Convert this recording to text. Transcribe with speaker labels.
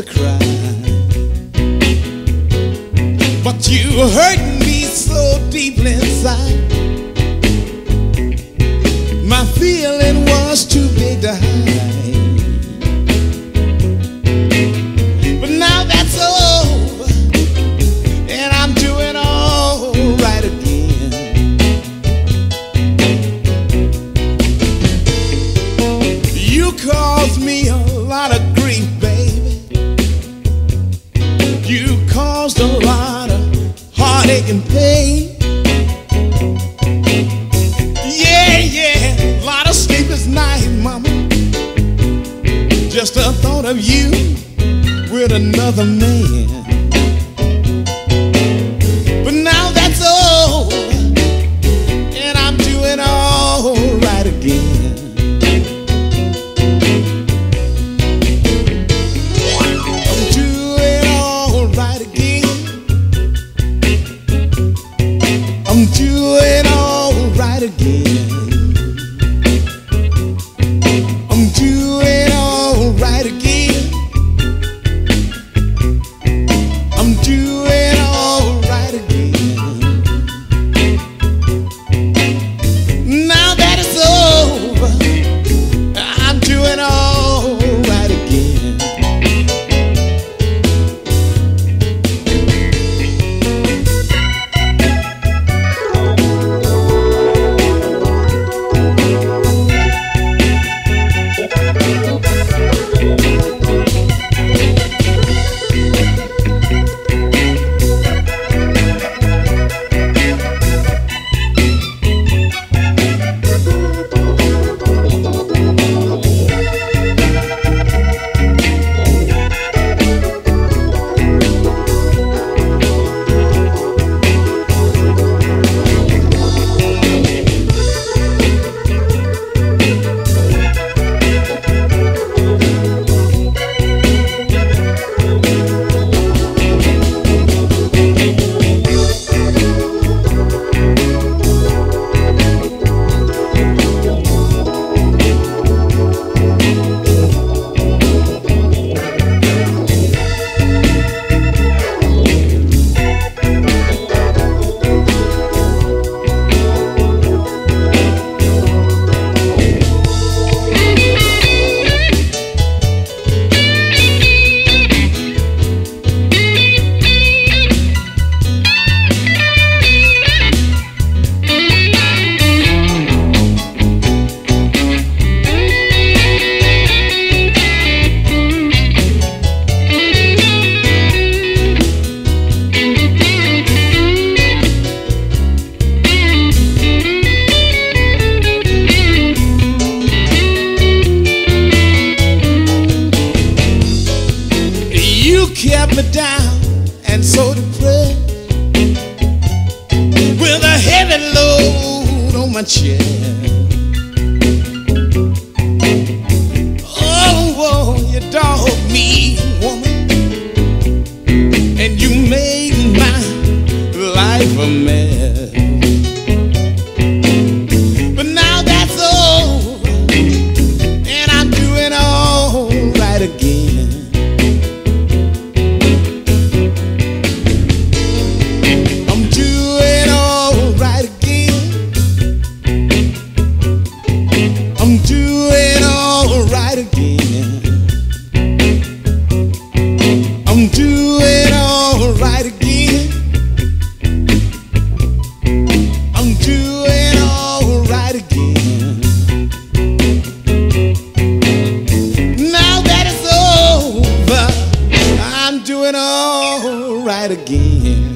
Speaker 1: a cry. But you hurt me so deeply inside. My feeling was too big to hide. But now that's over, and I'm doing all right again. You caused me a lot of grief. A lot of heartache and pain. Yeah, yeah, a lot of sleepless night, mama. Just the thought of you with another man. Doing all right again. kept me down and so depressed with a heavy load on my chest. Oh, you dog me, woman, and you made my life a mess. But now that's over, and I'm doing all right again. again.